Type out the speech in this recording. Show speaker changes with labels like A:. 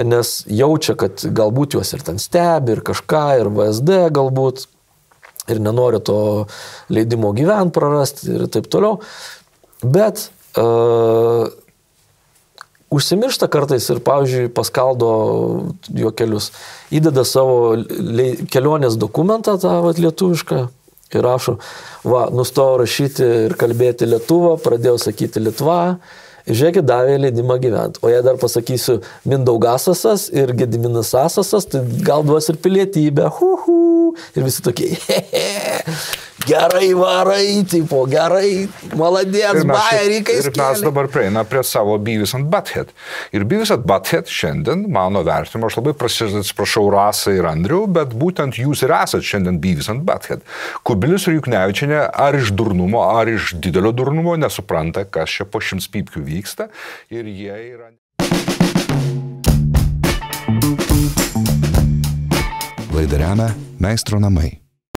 A: nes jaučia, kad galbūt juos ir ten stebi, ir kažką, ir VSD galbūt, ir nenori to leidimo gyventi prarasti ir taip toliau. Bet uh, užsimiršta kartais ir, pavyzdžiui, paskaldo juokelius, įdeda savo kelionės dokumentą, tą vat, lietuvišką, ir rašo, va, nustojau rašyti ir kalbėti lietuvą, pradėjau sakyti Lietuva. Ir žiūrėkit, davė leidimą gyventi. O jei dar pasakysiu Mindaugasasas ir Gediminas Asasas, tai gal duos ir pilietybę. Hu, hu. Ir visi tokie, hehe gerai varai, tipo, gerai, maladės, bairikai.
B: Ir mes dabar prieina prie savo Beavis and Butthead. Ir Beavis and Butthead šiandien, mano vertinimu, aš labai atsiprašau Rasą ir Andriu, bet būtent jūs ir esate šiandien Beavis and Butthead. Kubilius ir Juknevičianė ar iš durnumo, ar iš didelio durnumo nesupranta, kas čia po šimts pypkių vyksta. Ir jie yra.
C: Laidą remia Meistro namai